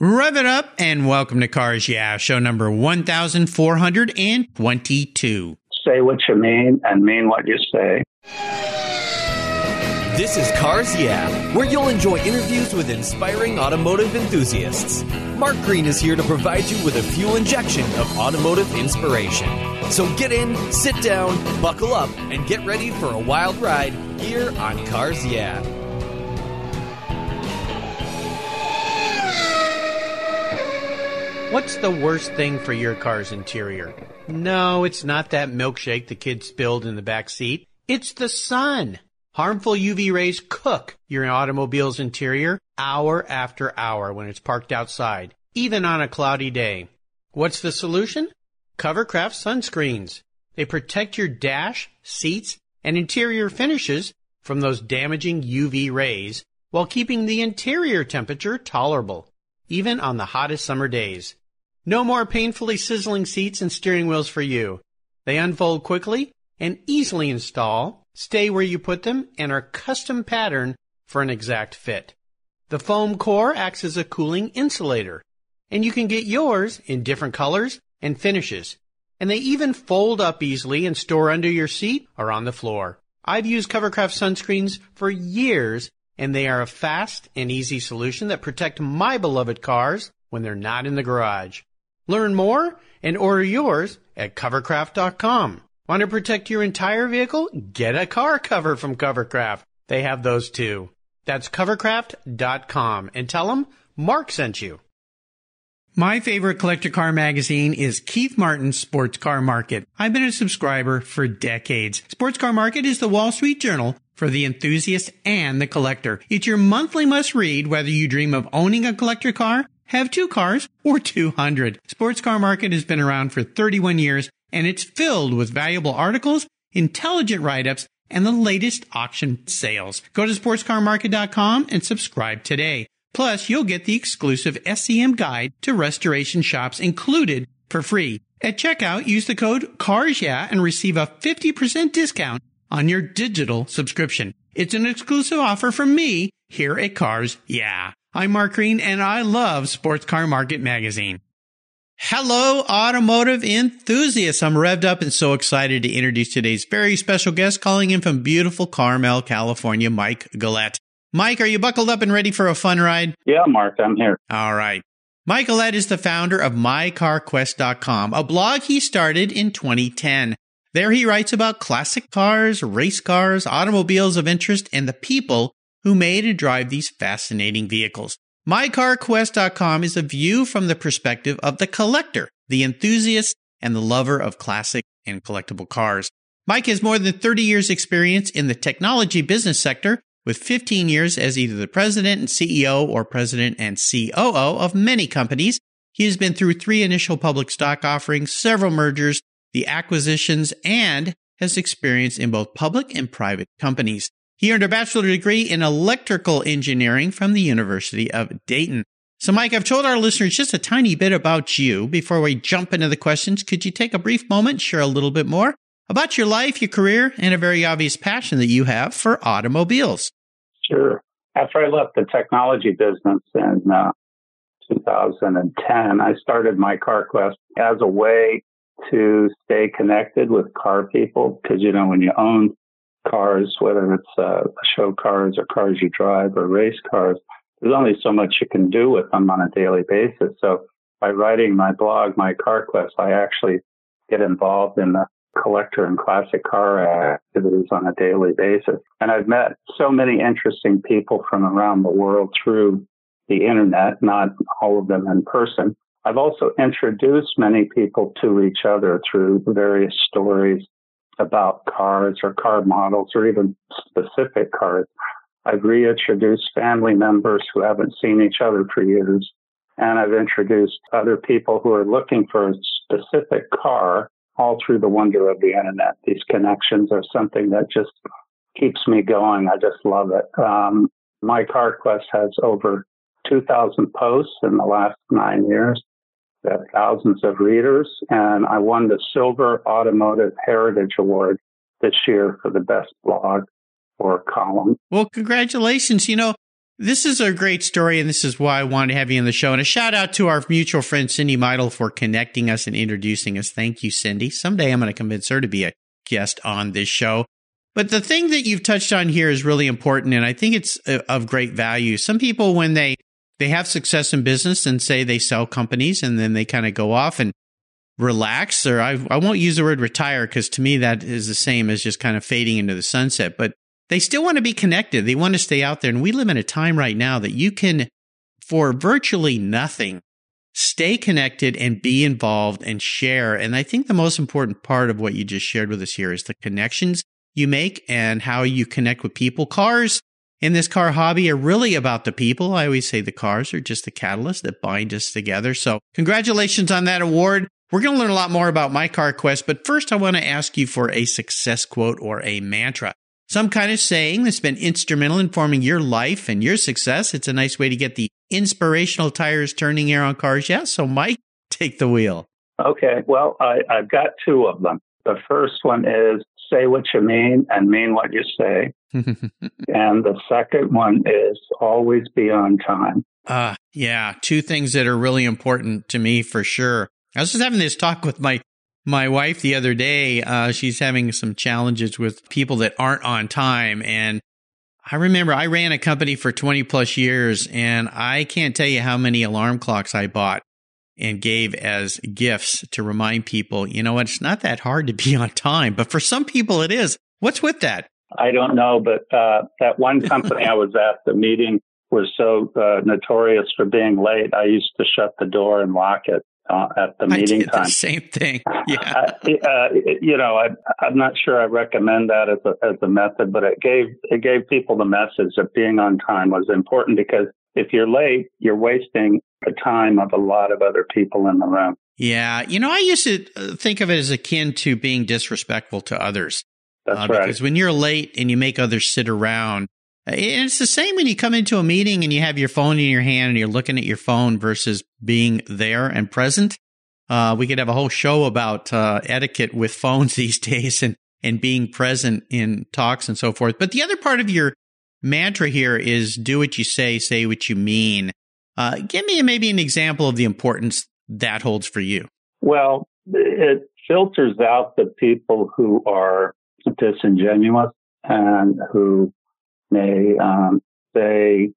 Rev it up and welcome to Cars Yeah, show number 1422. Say what you mean and mean what you say. This is Cars Yeah, where you'll enjoy interviews with inspiring automotive enthusiasts. Mark Green is here to provide you with a fuel injection of automotive inspiration. So get in, sit down, buckle up, and get ready for a wild ride here on Cars Yeah. What's the worst thing for your car's interior? No, it's not that milkshake the kid spilled in the back seat. It's the sun. Harmful UV rays cook your automobile's interior hour after hour when it's parked outside, even on a cloudy day. What's the solution? Covercraft sunscreens. They protect your dash, seats, and interior finishes from those damaging UV rays while keeping the interior temperature tolerable, even on the hottest summer days. No more painfully sizzling seats and steering wheels for you. They unfold quickly and easily install, stay where you put them, and are custom patterned for an exact fit. The foam core acts as a cooling insulator, and you can get yours in different colors and finishes. And they even fold up easily and store under your seat or on the floor. I've used Covercraft sunscreens for years, and they are a fast and easy solution that protect my beloved cars when they're not in the garage. Learn more and order yours at covercraft.com. Want to protect your entire vehicle? Get a car cover from Covercraft. They have those too. That's covercraft.com and tell them Mark sent you. My favorite collector car magazine is Keith Martin's Sports Car Market. I've been a subscriber for decades. Sports Car Market is the Wall Street Journal for the enthusiast and the collector. It's your monthly must read whether you dream of owning a collector car have two cars or 200. Sports Car Market has been around for 31 years and it's filled with valuable articles, intelligent write-ups, and the latest auction sales. Go to sportscarmarket.com and subscribe today. Plus, you'll get the exclusive SCM guide to restoration shops included for free. At checkout, use the code CARSYA and receive a 50% discount on your digital subscription. It's an exclusive offer from me here at Cars Yeah. I'm Mark Green and I love Sports Car Market Magazine. Hello, automotive enthusiasts. I'm revved up and so excited to introduce today's very special guest calling in from beautiful Carmel, California, Mike Gulett. Mike, are you buckled up and ready for a fun ride? Yeah, Mark, I'm here. All right. Mike Gulett is the founder of MyCarQuest.com, a blog he started in 2010. There he writes about classic cars, race cars, automobiles of interest, and the people who made and drive these fascinating vehicles. MyCarQuest.com is a view from the perspective of the collector, the enthusiast, and the lover of classic and collectible cars. Mike has more than 30 years experience in the technology business sector with 15 years as either the president and CEO or president and COO of many companies. He has been through three initial public stock offerings, several mergers, the acquisitions, and has experience in both public and private companies. He earned a bachelor degree in electrical engineering from the University of Dayton. So, Mike, I've told our listeners just a tiny bit about you. Before we jump into the questions, could you take a brief moment, share a little bit more about your life, your career, and a very obvious passion that you have for automobiles? Sure. After I left the technology business in uh, 2010, I started my CarQuest as a way to stay connected with car people because, you know, when you own cars, whether it's uh, show cars or cars you drive or race cars, there's only so much you can do with them on a daily basis. So by writing my blog, my car quest, I actually get involved in the collector and classic car activities on a daily basis. And I've met so many interesting people from around the world through the internet, not all of them in person. I've also introduced many people to each other through various stories about cars or car models or even specific cars. I've reintroduced family members who haven't seen each other for years. And I've introduced other people who are looking for a specific car all through the wonder of the internet. These connections are something that just keeps me going. I just love it. Um, my car quest has over 2,000 posts in the last nine years have thousands of readers, and I won the Silver Automotive Heritage Award this year for the best blog or column. Well, congratulations. You know, This is a great story, and this is why I wanted to have you on the show. And a shout out to our mutual friend, Cindy Meidel, for connecting us and introducing us. Thank you, Cindy. Someday I'm going to convince her to be a guest on this show. But the thing that you've touched on here is really important, and I think it's uh, of great value. Some people, when they they have success in business and say they sell companies, and then they kind of go off and relax, or I, I won't use the word retire because to me that is the same as just kind of fading into the sunset. But they still want to be connected. They want to stay out there. And we live in a time right now that you can, for virtually nothing, stay connected and be involved and share. And I think the most important part of what you just shared with us here is the connections you make and how you connect with people. Cars in this car hobby are really about the people. I always say the cars are just the catalyst that bind us together. So congratulations on that award. We're going to learn a lot more about my car quest, but first I want to ask you for a success quote or a mantra. Some kind of saying that's been instrumental in forming your life and your success. It's a nice way to get the inspirational tires turning here on cars. Yeah. So Mike, take the wheel. Okay. Well, I, I've got two of them. The first one is say what you mean and mean what you say. and the second one is always be on time. Uh, yeah. Two things that are really important to me for sure. I was just having this talk with my my wife the other day. Uh, she's having some challenges with people that aren't on time, and I remember I ran a company for 20 plus years, and I can't tell you how many alarm clocks I bought and gave as gifts to remind people, you know what, it's not that hard to be on time, but for some people it is. What's with that? I don't know, but uh, that one company I was at, the meeting was so uh, notorious for being late. I used to shut the door and lock it uh, at the meeting time. The same thing. Yeah. uh, you know, I, am not sure I recommend that as a, as a method, but it gave it gave people the message that being on time was important because if you're late, you're wasting the time of a lot of other people in the room. Yeah, you know, I used to uh, think of it as akin to being disrespectful to others. That's uh, right. Because when you're late and you make others sit around, and it's the same when you come into a meeting and you have your phone in your hand and you're looking at your phone versus being there and present. Uh, we could have a whole show about uh, etiquette with phones these days and and being present in talks and so forth. But the other part of your mantra here is do what you say, say what you mean. Uh, give me maybe an example of the importance that holds for you. Well, it filters out the people who are disingenuous and who may um, say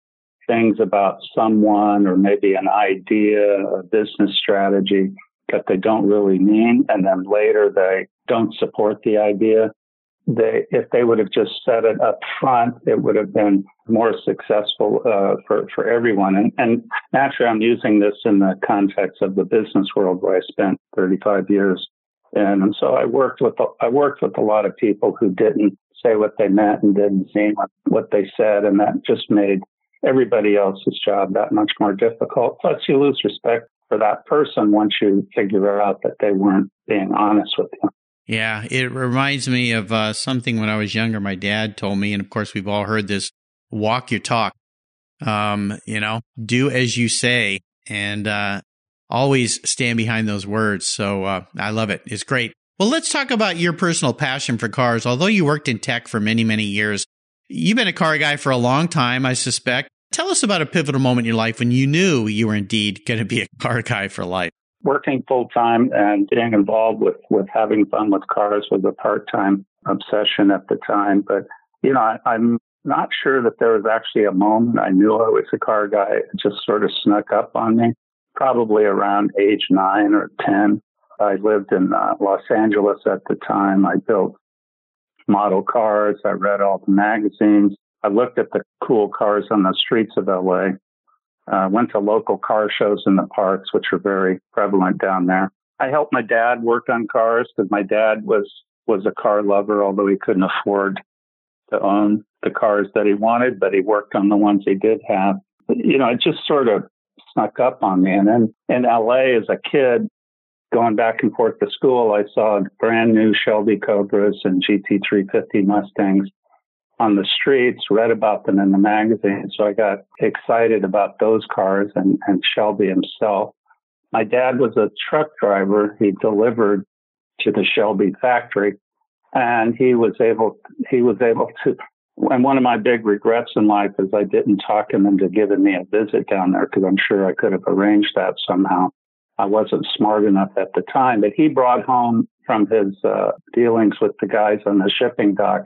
things about someone or maybe an idea, a business strategy that they don't really mean, and then later they don't support the idea. They, if they would have just said it up front, it would have been more successful uh, for for everyone. And, and naturally, I'm using this in the context of the business world where I spent 35 years. And, and so I worked with I worked with a lot of people who didn't say what they meant and didn't mean what, what they said. And that just made everybody else's job that much more difficult. Plus, you lose respect for that person once you figure out that they weren't being honest with you. Yeah, it reminds me of uh, something when I was younger. My dad told me, and of course, we've all heard this walk your talk. Um, you know, do as you say, and uh, always stand behind those words. So uh, I love it. It's great. Well, let's talk about your personal passion for cars. Although you worked in tech for many, many years, you've been a car guy for a long time, I suspect. Tell us about a pivotal moment in your life when you knew you were indeed going to be a car guy for life. Working full time and being involved with, with having fun with cars was a part time obsession at the time. But, you know, I, I'm not sure that there was actually a moment I knew I was a car guy. It just sort of snuck up on me, probably around age nine or 10. I lived in uh, Los Angeles at the time. I built model cars. I read all the magazines. I looked at the cool cars on the streets of LA. Uh, went to local car shows in the parks, which are very prevalent down there. I helped my dad work on cars because my dad was was a car lover, although he couldn't afford to own the cars that he wanted, but he worked on the ones he did have. You know, it just sort of snuck up on me. And then in LA as a kid, going back and forth to school, I saw brand new Shelby Cobras and GT350 Mustangs on the streets, read about them in the magazine. So I got excited about those cars and, and Shelby himself. My dad was a truck driver. He delivered to the Shelby factory and he was able, he was able to and one of my big regrets in life is I didn't talk him into giving me a visit down there because I'm sure I could have arranged that somehow. I wasn't smart enough at the time, but he brought home from his uh, dealings with the guys on the shipping dock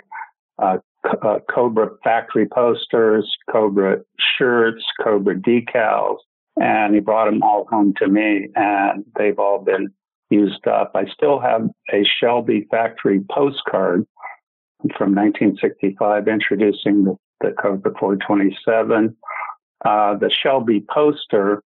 uh, uh, Cobra factory posters, Cobra shirts, Cobra decals, and he brought them all home to me, and they've all been used up. I still have a Shelby factory postcard from 1965 introducing the, the Cobra 427. Uh, the Shelby poster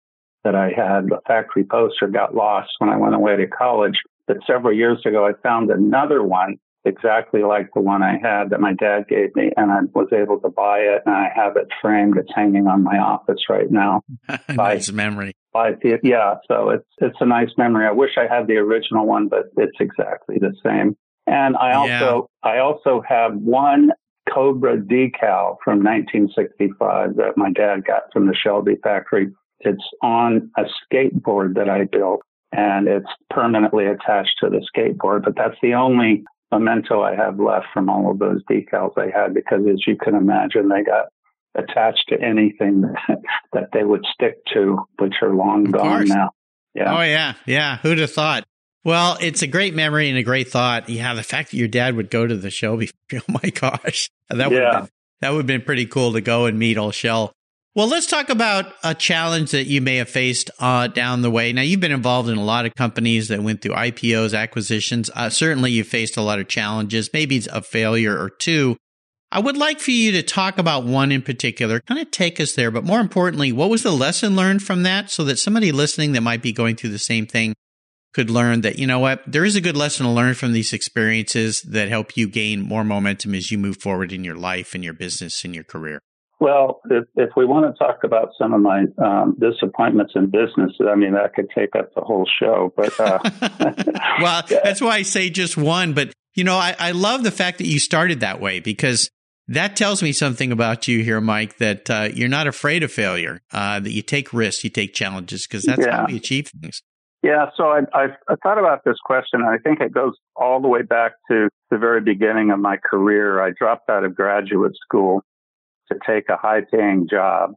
that I had, the factory poster, got lost when I went away to college. But several years ago, I found another one exactly like the one I had that my dad gave me, and I was able to buy it, and I have it framed. It's hanging on my office right now. nice by, memory. By, yeah, so it's it's a nice memory. I wish I had the original one, but it's exactly the same. And I also yeah. I also have one Cobra decal from 1965 that my dad got from the Shelby factory. It's on a skateboard that I built and it's permanently attached to the skateboard. But that's the only memento I have left from all of those decals I had because, as you can imagine, they got attached to anything that they would stick to, which are long of gone course. now. Yeah. Oh yeah, yeah. Who'd have thought? Well, it's a great memory and a great thought. Yeah, the fact that your dad would go to the show, oh my gosh, that would yeah. been, that would have been pretty cool to go and meet old Shell. Well, let's talk about a challenge that you may have faced uh, down the way. Now, you've been involved in a lot of companies that went through IPOs, acquisitions. Uh, certainly, you faced a lot of challenges, maybe it's a failure or two. I would like for you to talk about one in particular, kind of take us there, but more importantly, what was the lesson learned from that so that somebody listening that might be going through the same thing could learn that, you know what, there is a good lesson to learn from these experiences that help you gain more momentum as you move forward in your life and your business and your career? Well, if, if we want to talk about some of my um, disappointments in business, I mean, that could take up the whole show. But uh, well, that's why I say just one. But you know, I, I love the fact that you started that way because that tells me something about you here, Mike. That uh, you're not afraid of failure. Uh, that you take risks, you take challenges, because that's yeah. how we achieve things. Yeah, so I, I, I thought about this question, and I think it goes all the way back to the very beginning of my career. I dropped out of graduate school to take a high paying job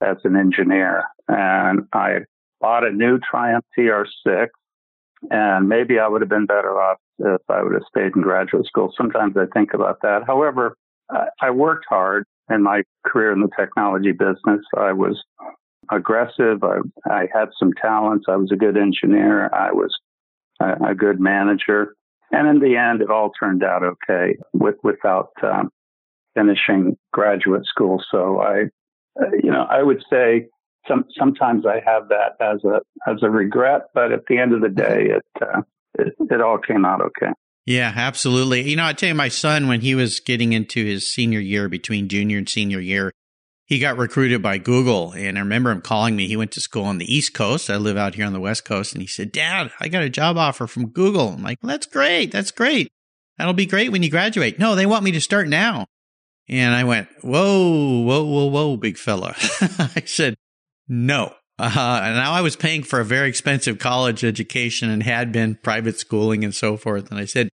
as an engineer. And I bought a new Triumph TR6 and maybe I would have been better off if I would have stayed in graduate school. Sometimes I think about that. However, I worked hard in my career in the technology business. I was aggressive. I, I had some talents. I was a good engineer. I was a, a good manager. And in the end, it all turned out okay with, without um, finishing graduate school. So I, you know, I would say some, sometimes I have that as a as a regret, but at the end of the day, it uh, it, it all came out okay. Yeah, absolutely. You know, I tell you, my son, when he was getting into his senior year, between junior and senior year, he got recruited by Google. And I remember him calling me. He went to school on the East Coast. I live out here on the West Coast. And he said, Dad, I got a job offer from Google. I'm like, well, that's great. That's great. That'll be great when you graduate. No, they want me to start now. And I went, whoa, whoa, whoa, whoa, big fella. I said, no. Uh, and now I was paying for a very expensive college education and had been private schooling and so forth. And I said,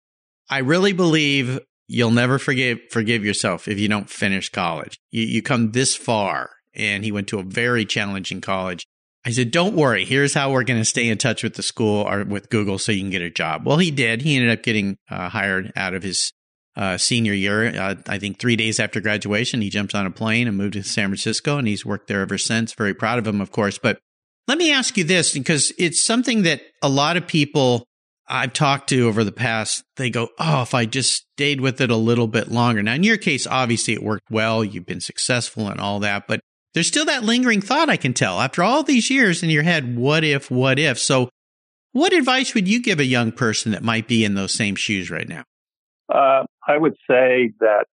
I really believe you'll never forgive forgive yourself if you don't finish college. You, you come this far. And he went to a very challenging college. I said, don't worry. Here's how we're going to stay in touch with the school or with Google so you can get a job. Well, he did. He ended up getting uh, hired out of his uh, senior year. Uh, I think three days after graduation, he jumped on a plane and moved to San Francisco, and he's worked there ever since. Very proud of him, of course. But let me ask you this because it's something that a lot of people I've talked to over the past, they go, Oh, if I just stayed with it a little bit longer. Now, in your case, obviously it worked well. You've been successful and all that, but there's still that lingering thought I can tell after all these years in your head. What if, what if? So what advice would you give a young person that might be in those same shoes right now? Uh, I would say that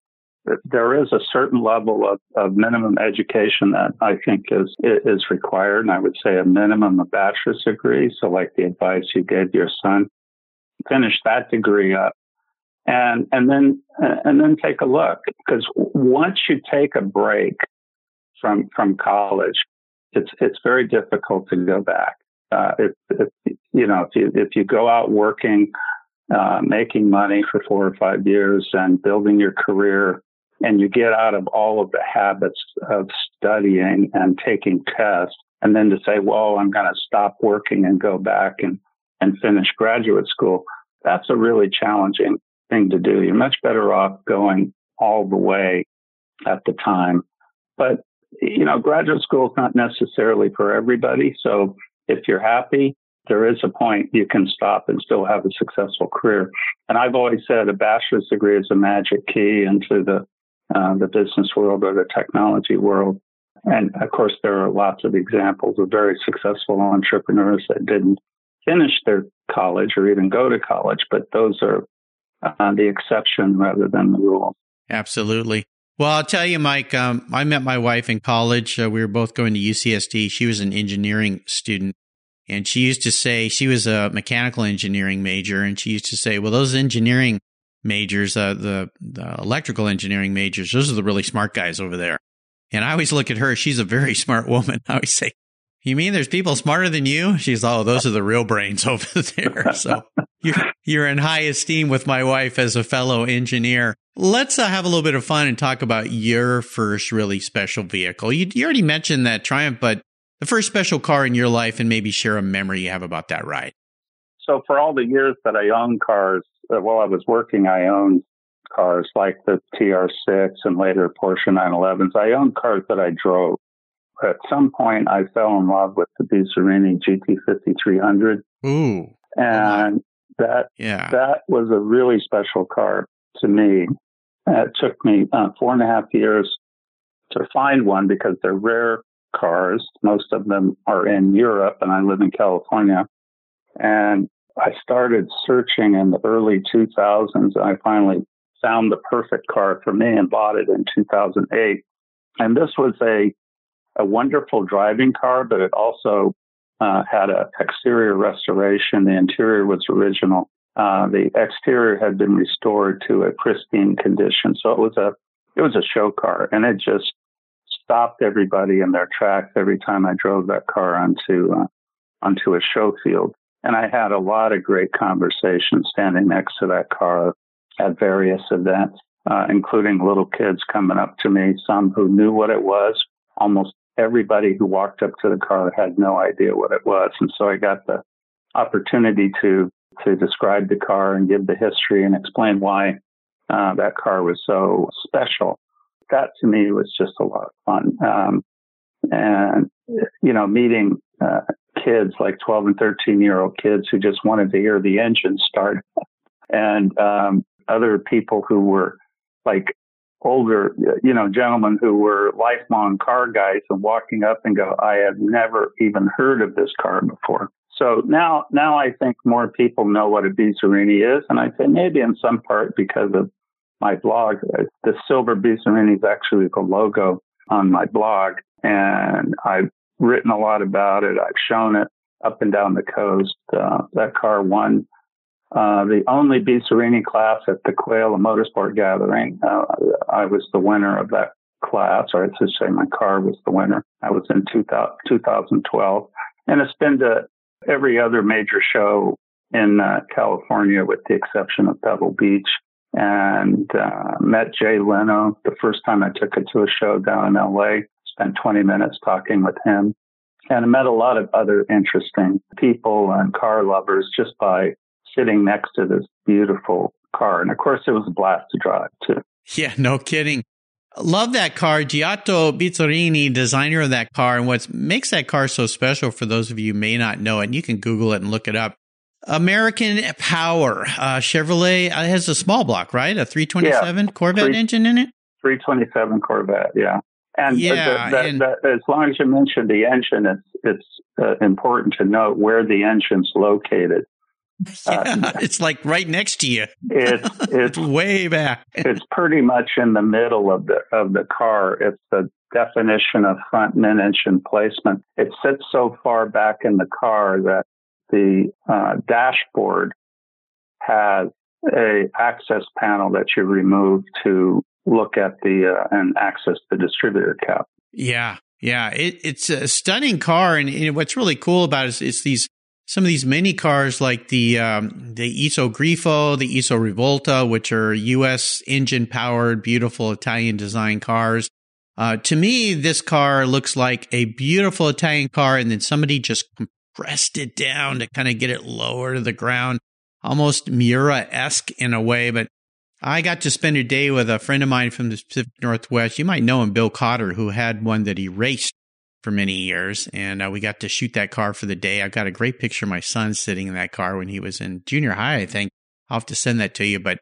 there is a certain level of, of minimum education that I think is is required, and I would say a minimum of bachelor's degree. So, like the advice you gave your son, finish that degree up, and and then and then take a look because once you take a break from from college, it's it's very difficult to go back. Uh, if, if you know if you if you go out working uh, making money for four or five years and building your career and you get out of all of the habits of studying and taking tests and then to say, well, I'm going to stop working and go back and, and finish graduate school. That's a really challenging thing to do. You're much better off going all the way at the time. But, you know, graduate school is not necessarily for everybody. So if you're happy, there is a point you can stop and still have a successful career. And I've always said a bachelor's degree is a magic key into the uh, the business world or the technology world. And of course, there are lots of examples of very successful entrepreneurs that didn't finish their college or even go to college, but those are uh, the exception rather than the rule. Absolutely. Well, I'll tell you, Mike, um, I met my wife in college. Uh, we were both going to UCSD. She was an engineering student. And she used to say she was a mechanical engineering major. And she used to say, well, those engineering majors, uh, the, the electrical engineering majors, those are the really smart guys over there. And I always look at her. She's a very smart woman. I always say, you mean there's people smarter than you? She's, oh, those are the real brains over there. So you're, you're in high esteem with my wife as a fellow engineer. Let's uh, have a little bit of fun and talk about your first really special vehicle. You, you already mentioned that Triumph, but the first special car in your life and maybe share a memory you have about that ride. So for all the years that I owned cars, uh, while I was working, I owned cars like the TR6 and later Porsche 911s. I owned cars that I drove. At some point, I fell in love with the Bizzarrini GT5300. Ooh. And that, yeah. that was a really special car to me. It took me uh, four and a half years to find one because they're rare cars. Most of them are in Europe, and I live in California. And I started searching in the early 2000s, and I finally found the perfect car for me and bought it in 2008. And this was a a wonderful driving car, but it also uh, had a exterior restoration. The interior was original. Uh, the exterior had been restored to a pristine condition, so it was a it was a show car, and it just stopped everybody in their tracks every time I drove that car onto uh, onto a show field. And I had a lot of great conversations standing next to that car at various events, uh, including little kids coming up to me, some who knew what it was. Almost everybody who walked up to the car had no idea what it was. And so I got the opportunity to to describe the car and give the history and explain why uh, that car was so special that to me was just a lot of fun. Um, and, you know, meeting uh, kids like 12 and 13 year old kids who just wanted to hear the engine start and um, other people who were like older, you know, gentlemen who were lifelong car guys and walking up and go, I have never even heard of this car before. So now, now I think more people know what a Bizzarrini is. And I say maybe in some part because of my blog. The silver Bizzarrini is actually the logo on my blog, and I've written a lot about it. I've shown it up and down the coast. Uh, that car won uh, the only Bizzarrini class at the Quail Motorsport Gathering. Uh, I was the winner of that class, or I should say my car was the winner. I was in 2000, 2012. And it's been to every other major show in uh, California with the exception of Pebble Beach and uh, met Jay Leno the first time I took it to a show down in LA. Spent 20 minutes talking with him. And I met a lot of other interesting people and car lovers just by sitting next to this beautiful car. And of course, it was a blast to drive too. Yeah, no kidding. Love that car. Giotto Bizzarrini, designer of that car. And what makes that car so special for those of you may not know it, and you can Google it and look it up, American Power uh, Chevrolet uh, has a small block, right? A 327 yeah, Corvette three, engine in it. 327 Corvette, yeah. And, yeah, the, the, and the, as long as you mention the engine, it's it's uh, important to note where the engine's located. Yeah, uh, it's like right next to you. It's, it's, it's way back. it's pretty much in the middle of the of the car. It's the definition of front mid engine placement. It sits so far back in the car that the uh, dashboard has a access panel that you remove to look at the uh, and access the distributor cap. Yeah, yeah, it, it's a stunning car, and, and, what's really cool about it is it's these some of these mini cars like the um, the Iso Grifo, the Iso Rivolta, which are U.S. engine powered, beautiful Italian design cars. Uh, to me, this car looks like a beautiful Italian car, and then somebody just compressed it down to kind of get it lower to the ground, almost Miura esque in a way. But I got to spend a day with a friend of mine from the Pacific Northwest. You might know him, Bill Cotter, who had one that he raced for many years. And uh, we got to shoot that car for the day. I got a great picture of my son sitting in that car when he was in junior high, I think. I'll have to send that to you. But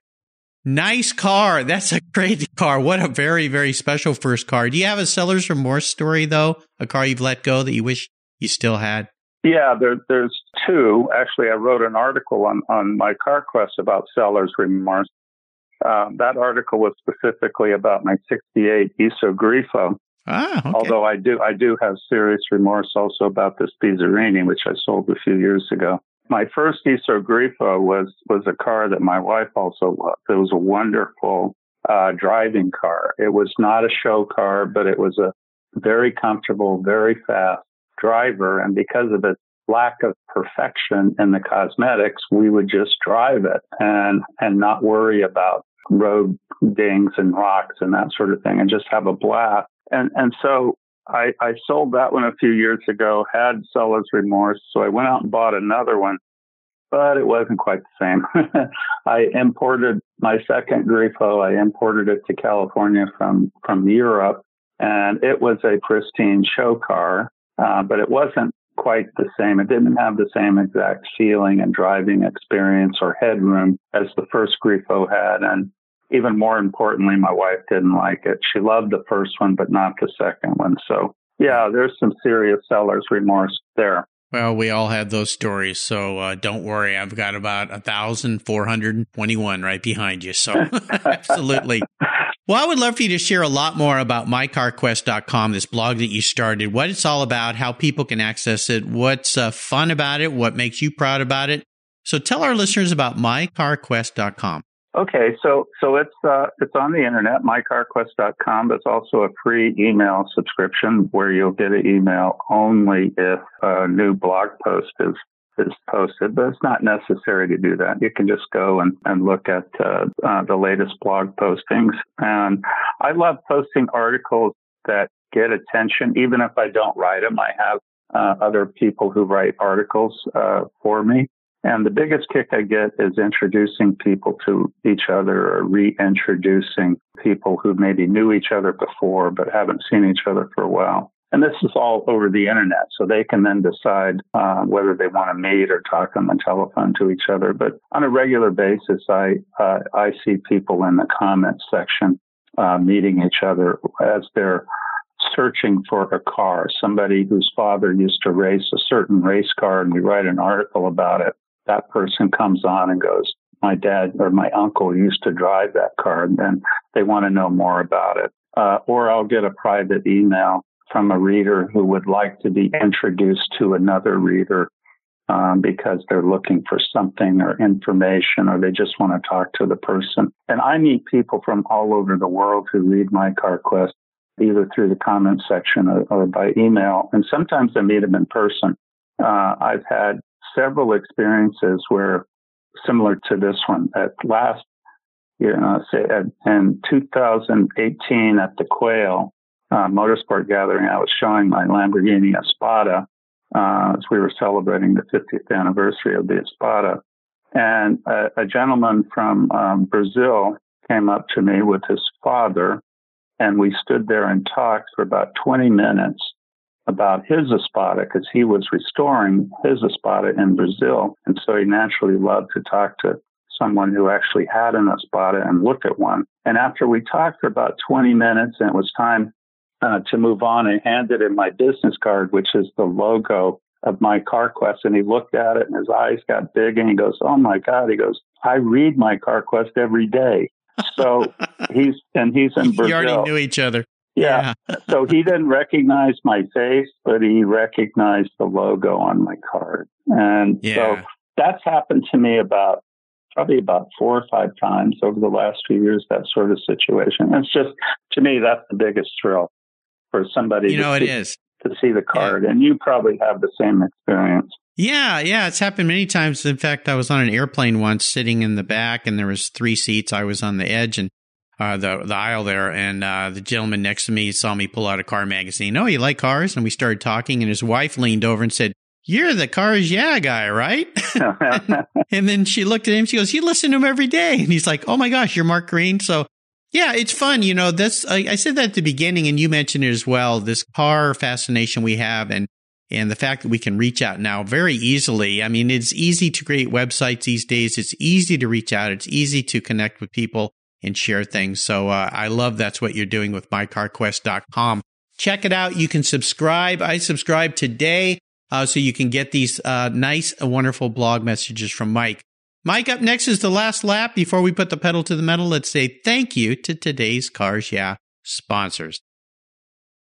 nice car. That's a great car. What a very, very special first car. Do you have a seller's remorse story, though? A car you've let go that you wish you still had? Yeah, there, there's two. Actually, I wrote an article on, on my car quest about seller's remorse. Um, that article was specifically about my 68 Iso Grifo. Ah, okay. Although I do, I do have serious remorse also about this Bizzarrini, which I sold a few years ago. My first Iso Grifo was was a car that my wife also loved. It was a wonderful uh, driving car. It was not a show car, but it was a very comfortable, very fast driver. And because of its lack of perfection in the cosmetics, we would just drive it and and not worry about road dings and rocks and that sort of thing, and just have a blast. And and so I, I sold that one a few years ago, had seller's remorse, so I went out and bought another one, but it wasn't quite the same. I imported my second Grifo. I imported it to California from from Europe, and it was a pristine show car, uh, but it wasn't quite the same. It didn't have the same exact feeling and driving experience or headroom as the first Grifo had, and even more importantly, my wife didn't like it. She loved the first one, but not the second one. So, yeah, there's some serious seller's remorse there. Well, we all have those stories, so uh, don't worry. I've got about a thousand four hundred twenty-one right behind you. So, absolutely. Well, I would love for you to share a lot more about mycarquest.com, this blog that you started, what it's all about, how people can access it, what's uh, fun about it, what makes you proud about it. So, tell our listeners about mycarquest.com. Okay, so so it's uh, it's on the internet, mycarquest.com. But it's also a free email subscription where you'll get an email only if a new blog post is is posted. But it's not necessary to do that. You can just go and, and look at uh, uh, the latest blog postings. And I love posting articles that get attention, even if I don't write them. I have uh, other people who write articles uh, for me. And the biggest kick I get is introducing people to each other or reintroducing people who maybe knew each other before but haven't seen each other for a while. And this is all over the internet, so they can then decide uh, whether they want to meet or talk on the telephone to each other. But on a regular basis, I uh, I see people in the comments section uh, meeting each other as they're searching for a car. Somebody whose father used to race a certain race car, and we write an article about it that person comes on and goes, my dad or my uncle used to drive that car, and then they want to know more about it. Uh, or I'll get a private email from a reader who would like to be introduced to another reader um, because they're looking for something or information, or they just want to talk to the person. And I meet people from all over the world who read my car quest, either through the comment section or, or by email. And sometimes I meet them in person. Uh, I've had several experiences where similar to this one. At last, you know, say at, in 2018 at the Quail uh, Motorsport Gathering, I was showing my Lamborghini Espada uh, as we were celebrating the 50th anniversary of the Espada. And a, a gentleman from um, Brazil came up to me with his father, and we stood there and talked for about 20 minutes about his Espada because he was restoring his Espada in Brazil. And so he naturally loved to talk to someone who actually had an Espada and look at one. And after we talked for about 20 minutes and it was time uh, to move on, and handed him my business card, which is the logo of my car quest. And he looked at it and his eyes got big and he goes, Oh my God. He goes, I read my car quest every day. So he's, and he's in Brazil. You already knew each other. Yeah. yeah. so he didn't recognize my face, but he recognized the logo on my card. And yeah. so that's happened to me about probably about four or five times over the last few years, that sort of situation. It's just, to me, that's the biggest thrill for somebody you know, to, it see, is. to see the card. Yeah. And you probably have the same experience. Yeah, yeah, it's happened many times. In fact, I was on an airplane once, sitting in the back, and there was three seats. I was on the edge and uh, the the aisle there, and uh, the gentleman next to me saw me pull out a car magazine. Oh, you like cars? And we started talking, and his wife leaned over and said, "You're the cars, yeah guy, right?" and then she looked at him. She goes, "You listen to him every day," and he's like, "Oh my gosh, you're Mark Green." So yeah, it's fun. You know, that's I, I said that at the beginning, and you mentioned it as well. This car fascination we have, and and the fact that we can reach out now very easily. I mean, it's easy to create websites these days. It's easy to reach out. It's easy to connect with people and share things. So uh, I love that's what you're doing with mycarquest.com. Check it out. You can subscribe. I subscribe today uh, so you can get these uh, nice, wonderful blog messages from Mike. Mike, up next is the last lap. Before we put the pedal to the metal, let's say thank you to today's Cars Yeah sponsors.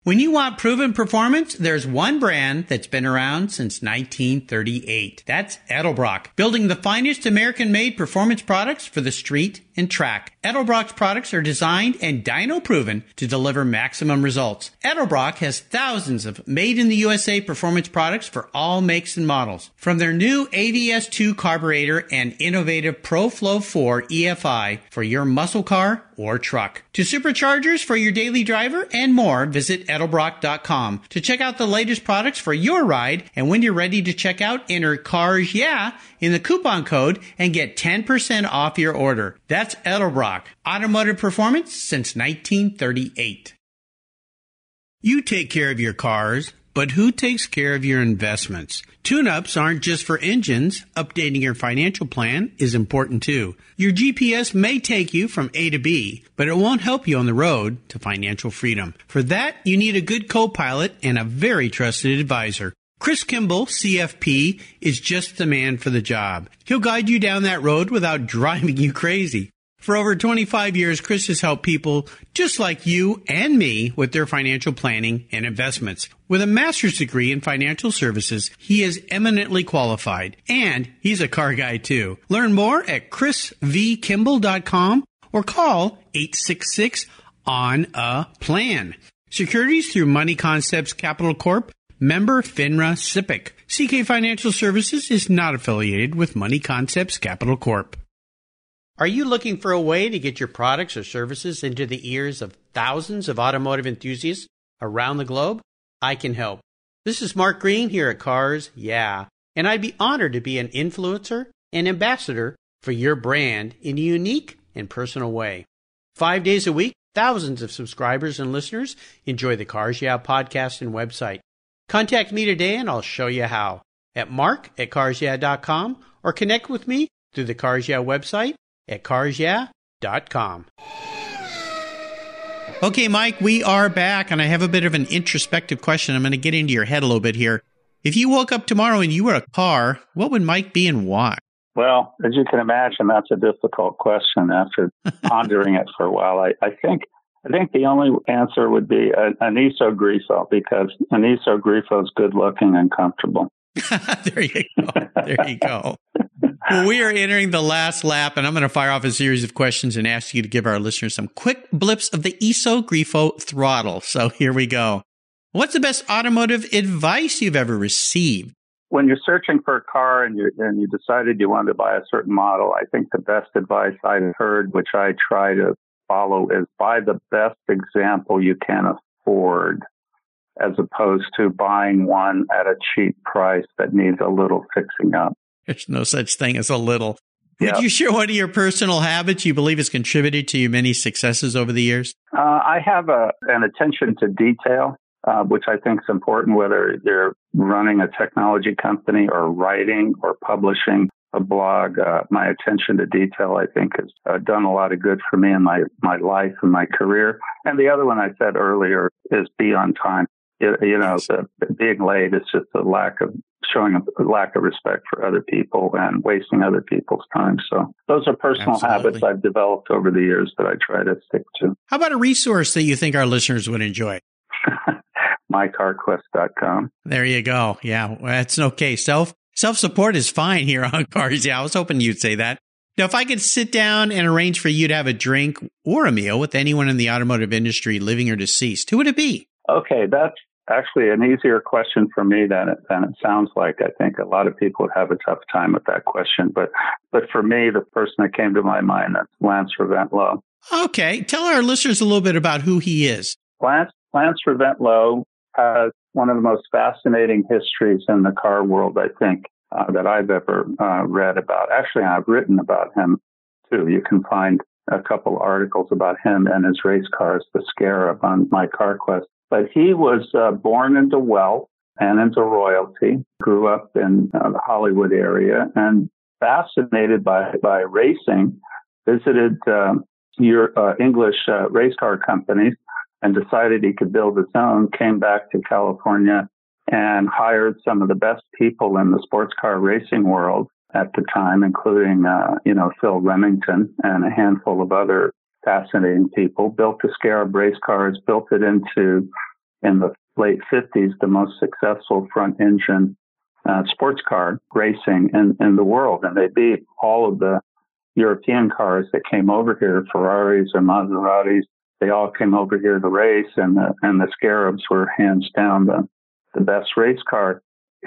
When you want proven performance, there's one brand that's been around since 1938. That's Edelbrock, building the finest American made performance products for the street and track. Edelbrock's products are designed and dyno proven to deliver maximum results. Edelbrock has thousands of made in the USA performance products for all makes and models. From their new AVS2 carburetor and innovative ProFlow 4 EFI for your muscle car or truck. To superchargers for your daily driver and more, visit edelbrock.com to check out the latest products for your ride. And when you're ready to check out, enter CARS YEAH in the coupon code and get 10% off your order. That's Edelbrock, automotive performance since 1938. You take care of your cars but who takes care of your investments? Tune ups aren't just for engines. Updating your financial plan is important too. Your GPS may take you from A to B, but it won't help you on the road to financial freedom. For that, you need a good co pilot and a very trusted advisor. Chris Kimball, CFP, is just the man for the job. He'll guide you down that road without driving you crazy. For over 25 years, Chris has helped people just like you and me with their financial planning and investments. With a master's degree in financial services, he is eminently qualified and he's a car guy too. Learn more at chrisvkimball.com or call 866 on a plan. Securities through Money Concepts Capital Corp. Member FINRA SIPC. CK Financial Services is not affiliated with Money Concepts Capital Corp. Are you looking for a way to get your products or services into the ears of thousands of automotive enthusiasts around the globe? I can help. This is Mark Green here at Cars Yeah, and I'd be honored to be an influencer and ambassador for your brand in a unique and personal way. Five days a week, thousands of subscribers and listeners enjoy the Cars Yeah podcast and website. Contact me today and I'll show you how at mark at carsyeah.com or connect with me through the Cars Yeah website at carsyeah.com. Okay, Mike, we are back, and I have a bit of an introspective question. I'm going to get into your head a little bit here. If you woke up tomorrow and you were a car, what would Mike be and why? Well, as you can imagine, that's a difficult question after pondering it for a while. I, I think I think the only answer would be a, an Iso Grifo because an Iso Grifo is good looking and comfortable. there you go. There you go. well, we are entering the last lap, and I'm going to fire off a series of questions and ask you to give our listeners some quick blips of the Iso Grifo throttle. So here we go. What's the best automotive advice you've ever received? When you're searching for a car and you and you decided you wanted to buy a certain model, I think the best advice I've heard, which I try to follow, is buy the best example you can afford as opposed to buying one at a cheap price that needs a little fixing up. There's no such thing as a little. Would you share one of your personal habits you believe has contributed to your many successes over the years? Uh, I have a, an attention to detail, uh, which I think is important, whether you're running a technology company or writing or publishing a blog. Uh, my attention to detail, I think, has uh, done a lot of good for me in my, my life and my career. And the other one I said earlier is be on time you know, the, being late is just a lack of showing a lack of respect for other people and wasting other people's time. So those are personal Absolutely. habits I've developed over the years that I try to stick to. How about a resource that you think our listeners would enjoy? mycarquest.com. There you go. Yeah, that's okay. Self self support is fine here on Cars. Yeah, I was hoping you'd say that. Now, if I could sit down and arrange for you to have a drink or a meal with anyone in the automotive industry, living or deceased, who would it be? Okay, that's actually an easier question for me than it, than it sounds like. I think a lot of people would have a tough time with that question, but but for me, the person that came to my mind that's Lance Reventlow. Okay, tell our listeners a little bit about who he is. Lance Lance Reventlow has one of the most fascinating histories in the car world, I think, uh, that I've ever uh, read about. Actually, I've written about him too. You can find a couple articles about him and his race cars, the Scarab, on my car quest. But he was uh, born into wealth and into royalty, grew up in uh, the Hollywood area, and fascinated by, by racing, visited um, your uh, English uh, race car companies and decided he could build his own, came back to California and hired some of the best people in the sports car racing world at the time, including, uh, you know, Phil Remington and a handful of other fascinating people, built the Scarab race cars, built it into, in the late 50s, the most successful front engine uh, sports car racing in, in the world. And they beat all of the European cars that came over here, Ferraris or Maseratis. They all came over here to race, and the, and the Scarabs were hands down the, the best race car.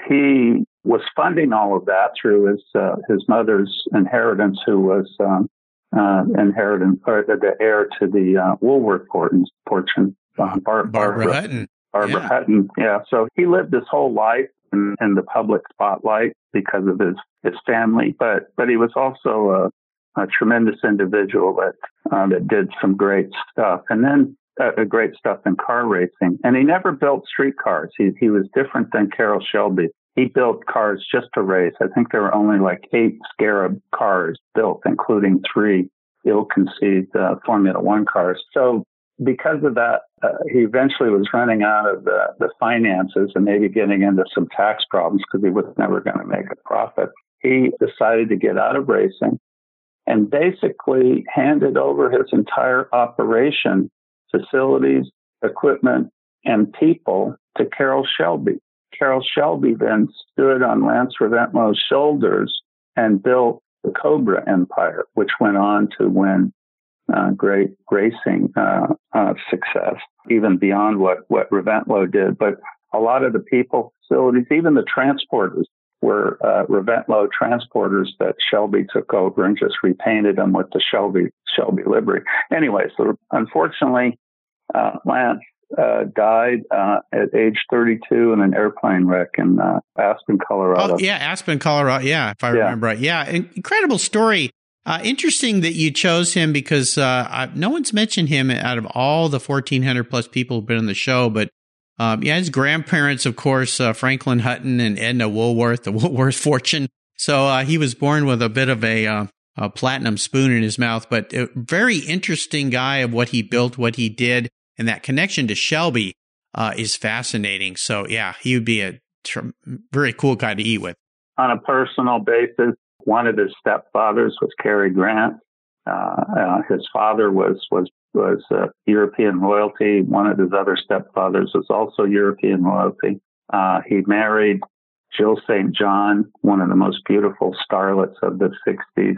He was funding all of that through his uh, his mother's inheritance, who was um, uh, inheritance or the heir to the uh, Woolworth fortune. fortune uh, Bar- Barbara, Barbara Hutton. Barbara yeah. Hutton. Yeah. So he lived his whole life in, in, the public spotlight because of his his family, but but he was also a, a tremendous individual that uh, that did some great stuff, and then. Uh, great stuff in car racing, and he never built street cars. He he was different than Carroll Shelby he built cars just to race. I think there were only like eight Scarab cars built, including three ill-conceived uh, Formula One cars. So because of that, uh, he eventually was running out of the, the finances and maybe getting into some tax problems because he was never going to make a profit. He decided to get out of racing and basically handed over his entire operation, facilities, equipment, and people to Carroll Shelby. Carroll Shelby then stood on Lance Reventlow's shoulders and built the Cobra Empire, which went on to win uh, great racing uh, uh, success, even beyond what, what Reventlow did. But a lot of the people, facilities, even the transporters were uh, Reventlow transporters that Shelby took over and just repainted them with the Shelby Shelby livery. Anyway, so unfortunately, uh, Lance uh, died uh, at age 32 in an airplane wreck in uh, Aspen, Colorado. Oh, yeah, Aspen, Colorado. Yeah, if I yeah. remember right. Yeah, incredible story. Uh, interesting that you chose him because uh, I, no one's mentioned him out of all the 1,400 plus people who've been on the show. But um, yeah, his grandparents, of course, uh, Franklin Hutton and Edna Woolworth, the Woolworth fortune. So he was born with a bit of a a platinum spoon in his mouth, but a very interesting guy of what he built, what he did and that connection to Shelby uh, is fascinating. So yeah, he would be a tr- very cool guy to eat with. On a personal basis, one of his stepfathers was Cary Grant. Uh, uh, his father was was was European royalty. One of his other stepfathers was also European royalty. Uh, he married Jill St. John, one of the most beautiful starlets of the 60s.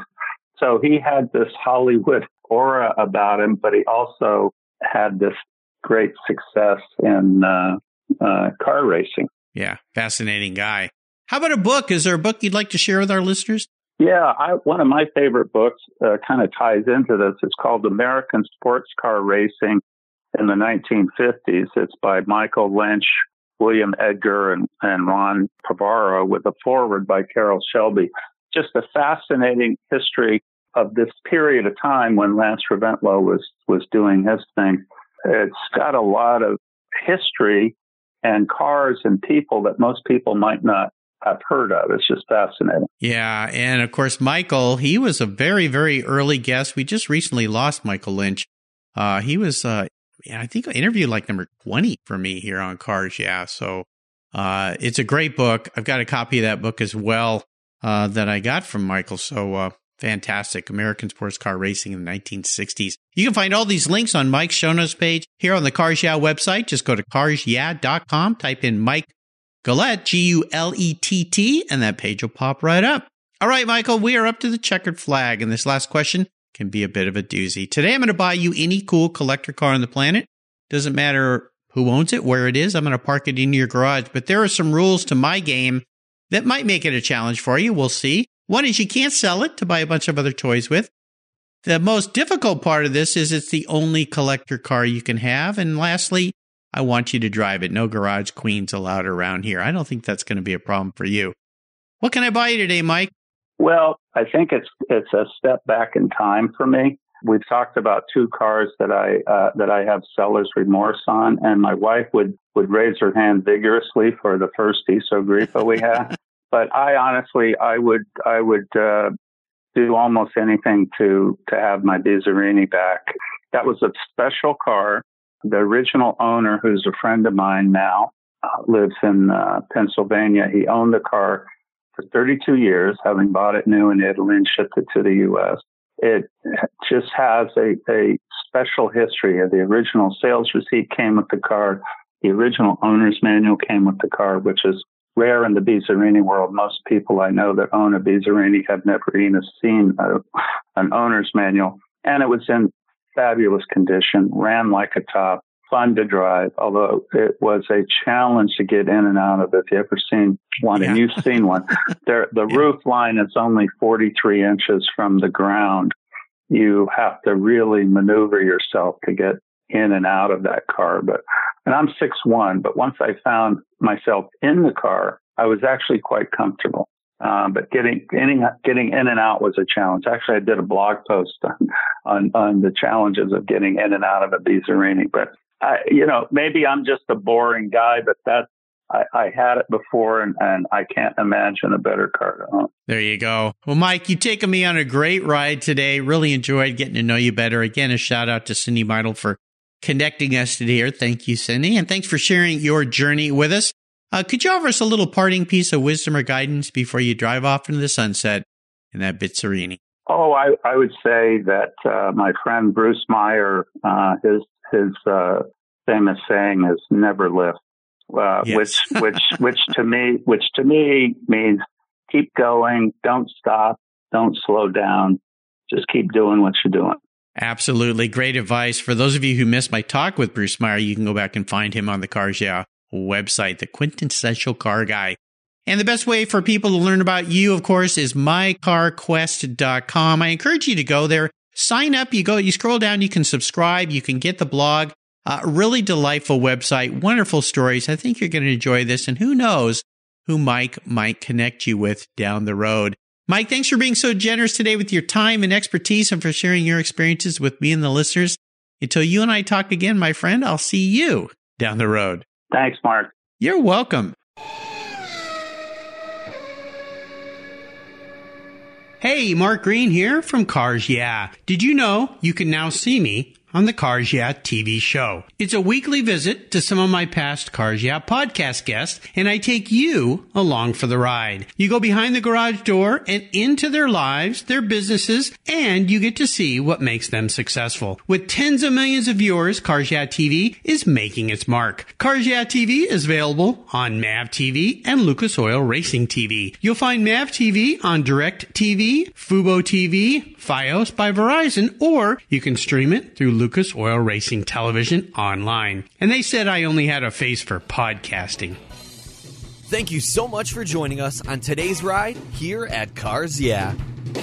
So he had this Hollywood aura about him, but he also had this great success in uh, uh, car racing. Yeah, fascinating guy. How about a book? Is there a book you'd like to share with our listeners? Yeah, I, one of my favorite books uh, kind of ties into this. It's called American Sports Car Racing in the 1950s. It's by Michael Lynch, William Edgar, and, and Ron Parravano with a foreword by Carroll Shelby. Just a fascinating history of this period of time when Lance Reventlow was was doing his thing. It's got a lot of history and cars and people that most people might not have heard of. It's just fascinating. Yeah, and of course Michael, he was a very very early guest. We just recently lost Michael Lynch. Uh, he was uh, I think interview like number 20 for me here on Cars. Yeah, so uh, it's a great book. I've got a copy of that book as well uh, that I got from Michael. So uh, Fantastic. American sports car racing in the 1960s. You can find all these links on Mike's show notes page here on the Cars Yeah website. Just go to carsyeah.com, type in Mike Gulett, G U L E T T, and that page will pop right up. All right, Michael, we are up to the checkered flag, and this last question can be a bit of a doozy. Today, I'm going to buy you any cool collector car on the planet. Doesn't matter who owns it, where it is. I'm going to park it in your garage. But there are some rules to my game that might make it a challenge for you. We'll see. One is you can't sell it to buy a bunch of other toys with. The most difficult part of this is it's the only collector car you can have. And lastly, I want you to drive it. No garage queens allowed around here. I don't think that's going to be a problem for you. What can I buy you today, Mike? Well, I think it's it's a step back in time for me. We've talked about two cars that I uh, that I have seller's remorse on, and my wife would would raise her hand vigorously for the first Iso Grifo we had. but I honestly, I would I would uh, do almost anything to to have my Bizzarrini back. That was a special car. The original owner, who's a friend of mine now, uh, lives in uh, Pennsylvania. He owned the car for 32 years, having bought it new in Italy and shipped it to the U.S. It just has a, a special history. The original sales receipt came with the car. The original owner's manual came with the car, which is rare in the Bizzarrini world. Most people I know that own a Bizzarrini have never even seen a, an owner's manual. And it was in fabulous condition, ran like a top, fun to drive, although it was a challenge to get in and out of it. If you ever seen one, yeah. and you've seen one, there, the yeah. roof line is only 43 inches from the ground. You have to really maneuver yourself to get in and out of that car. But, and I'm six one, but once I found myself in the car, I was actually quite comfortable. Um, but getting getting getting in and out was a challenge. Actually, I did a blog post on on, on the challenges of getting in and out of a Bizzarrini. But I, you know, maybe I'm just a boring guy, but that's I, I, had it before and, and I can't imagine a better car to own. There you go. Well, Mike, you've taken me on a great ride today. Really enjoyed getting to know you better. Again, a shout out to Cindy Meidel for connecting us today here. Thank you, Cindy. And thanks for sharing your journey with us. Uh, could you offer us a little parting piece of wisdom or guidance before you drive off into the sunset in that Bizzarrini? Oh, I, I would say that uh, my friend Bruce Meyer, uh, his his uh, famous saying is "never lift," uh, yes. which which which to me which to me means keep going, don't stop, don't slow down, just keep doing what you're doing. Absolutely. Great advice. For those of you who missed my talk with Bruce Meyer, you can go back and find him on the Cars Yeah website, the quintessential car guy. And the best way for people to learn about you, of course, is mycarquest.com. I encourage you to go there, sign up. You go, you scroll down, you can subscribe, you can get the blog. Uh, really delightful website, wonderful stories. I think you're going to enjoy this. And who knows who Mike might connect you with down the road. Mike, thanks for being so generous today with your time and expertise and for sharing your experiences with me and the listeners. Until you and I talk again, my friend, I'll see you down the road. Thanks, Mark. You're welcome. Hey, Mark Green here from Cars Yeah. Did you know you can now see me on the Cars Yeah TV show. It's a weekly visit to some of my past Cars Yeah podcast guests, and I take you along for the ride. You go behind the garage door and into their lives, their businesses, and you get to see what makes them successful. With tens of millions of viewers, Cars Yeah TV is making its mark. Cars Yeah TV is available on MAV TV and Lucas Oil Racing TV. You'll find MAV TV on Direct TV, Fubo TV, Fios by Verizon, or you can stream it through Lucas Lucas Oil Racing Television online. And they said I only had a face for podcasting. Thank you so much for joining us on today's ride here at Cars Yeah.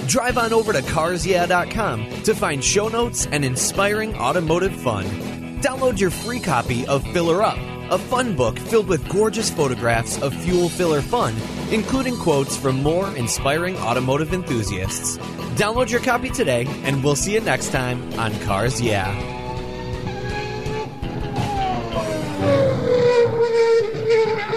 Drive on over to carsyeah.com to find show notes and inspiring automotive fun. Download your free copy of Filler Up, a fun book filled with gorgeous photographs of fuel filler fun, including quotes from more inspiring automotive enthusiasts. Download your copy today, and we'll see you next time on Cars Yeah! Yeah.